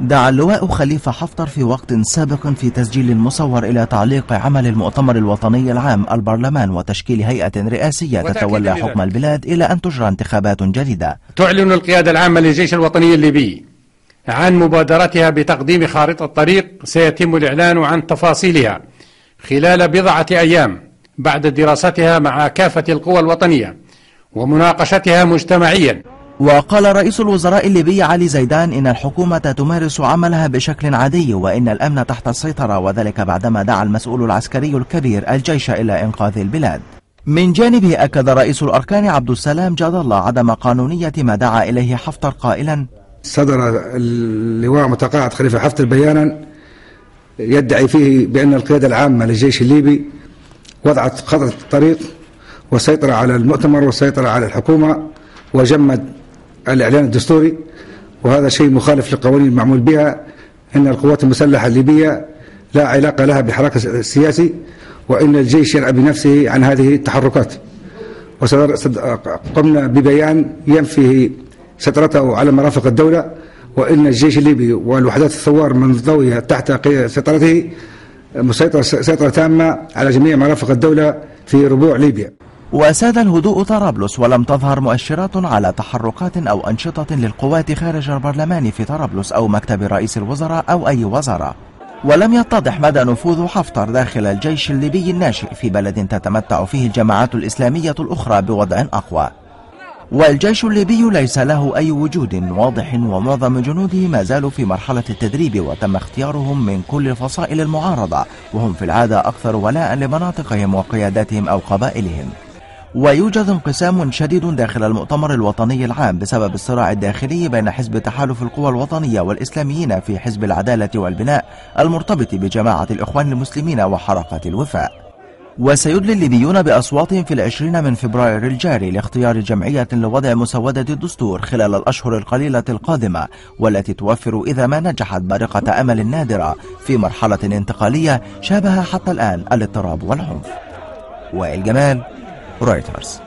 دعا اللواء خليفة حفتر في وقت سابق في تسجيل مصور إلى تعليق عمل المؤتمر الوطني العام البرلمان وتشكيل هيئة رئاسية تتولى حكم البلاد إلى أن تجرى انتخابات جديدة. تعلن القيادة العامة للجيش الوطني الليبي عن مبادرتها بتقديم خارطة طريق سيتم الإعلان عن تفاصيلها خلال بضعة أيام بعد دراستها مع كافة القوى الوطنية ومناقشتها مجتمعيا. وقال رئيس الوزراء الليبي علي زيدان إن الحكومة تمارس عملها بشكل عادي وإن الأمن تحت السيطرة وذلك بعدما دعا المسؤول العسكري الكبير الجيش إلى إنقاذ البلاد. من جانبه أكد رئيس الأركان عبد السلام جاد الله عدم قانونية ما دعا إليه حفتر قائلا صدر اللواء متقاعد خليفة حفتر بيانا يدعي فيه بأن القيادة العامة للجيش الليبي وضعت خطة الطريق والسيطرة على المؤتمر والسيطرة على الحكومة وجمد الإعلان الدستوري وهذا شيء مخالف للقوانين المعمول بها أن القوات المسلحة الليبية لا علاقة لها بالحراك السياسي وأن الجيش يلعب بنفسه عن هذه التحركات. قمنا ببيان ينفي سيطرته على مرافق الدولة وأن الجيش الليبي والوحدات الثوار منضوية تحت سيطرته مسيطرة سيطرة تامة على جميع مرافق الدولة في ربوع ليبيا. وساد الهدوء طرابلس ولم تظهر مؤشرات على تحركات أو أنشطة للقوات خارج البرلمان في طرابلس أو مكتب رئيس الوزراء أو أي وزارة. ولم يتضح مدى نفوذ حفتر داخل الجيش الليبي الناشئ في بلد تتمتع فيه الجماعات الإسلامية الأخرى بوضع أقوى. والجيش الليبي ليس له أي وجود واضح ومعظم جنوده ما زالوا في مرحلة التدريب وتم اختيارهم من كل فصائل المعارضة وهم في العادة أكثر ولاء لمناطقهم وقياداتهم أو قبائلهم. ويوجد انقسام شديد داخل المؤتمر الوطني العام بسبب الصراع الداخلي بين حزب تحالف القوى الوطنية والإسلاميين في حزب العدالة والبناء المرتبط بجماعة الإخوان المسلمين وحركة الوفاء. وسيدلي الليبيون بأصواتهم في العشرين من فبراير الجاري لاختيار جمعية لوضع مسودة الدستور خلال الأشهر القليلة القادمة والتي توفر إذا ما نجحت بارقة أمل نادرة في مرحلة انتقالية شابها حتى الآن الاضطراب والعنف. وائل جمال Reuters